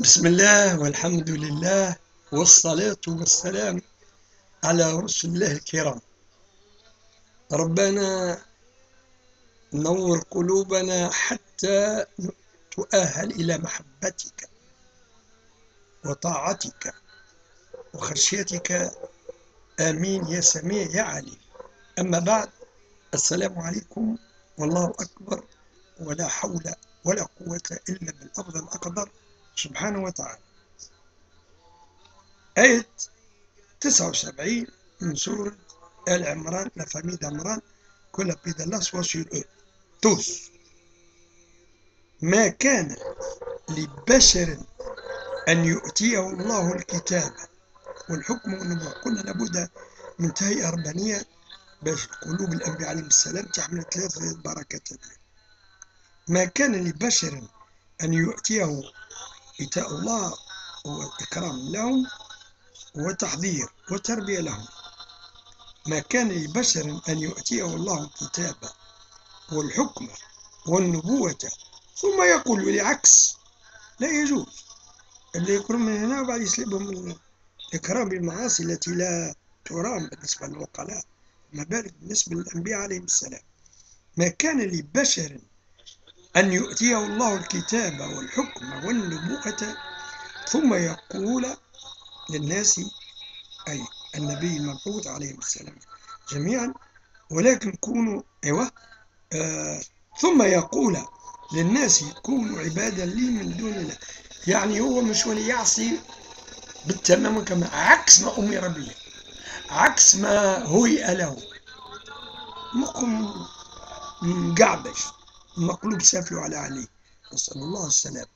بسم الله والحمد لله والصلاة والسلام على رسل الله الكرام. ربنا نور قلوبنا حتى تؤهل إلى محبتك وطاعتك وخشيتك. آمين يا سميع يا عليم. أما بعد السلام عليكم والله أكبر ولا حول ولا قوة إلا بالأفضل الأقدر سبحانه وتعالى. آية 79 من سورة آل عمران لا famille d'Amran que la paix d'Allah soit sur ما كان لبشر أن يؤتيه الله الكتاب والحكم والنبوة قلنا لابد من تهيئة ربانية باش قلوب الأنبياء عليهم السلام تحمل ثلاثة بركات ما كان لبشر أن يؤتيه إيتاء الله هو إكرام لهم وتحذير وتربية لهم. ما كان لبشر أن يؤتيه الله الكتاب والحكم والنبوة ثم يقول العكس لا يجوز. اللي يكرم من هنا وبعد يسلبهم الإكرام بالمعاصي التي لا ترام بالنسبة للعقلاء ما بالك بالنسبة للأنبياء عليهم السلام. ما كان لبشر أن يؤتيه الله الكتاب والحكم والنبوءة ثم يقول للناس أي النبي المبعوث عليه السلام جميعا ولكن كونوا أيوة آه ثم يقول للناس كونوا عبادا لي من دون الله. يعني هو مش ولي يعصي بالتمام كما عكس ما أمر به عكس ما هيئ له. مقم مقعبش مقلوب سافل على عليه نسأل الله السلام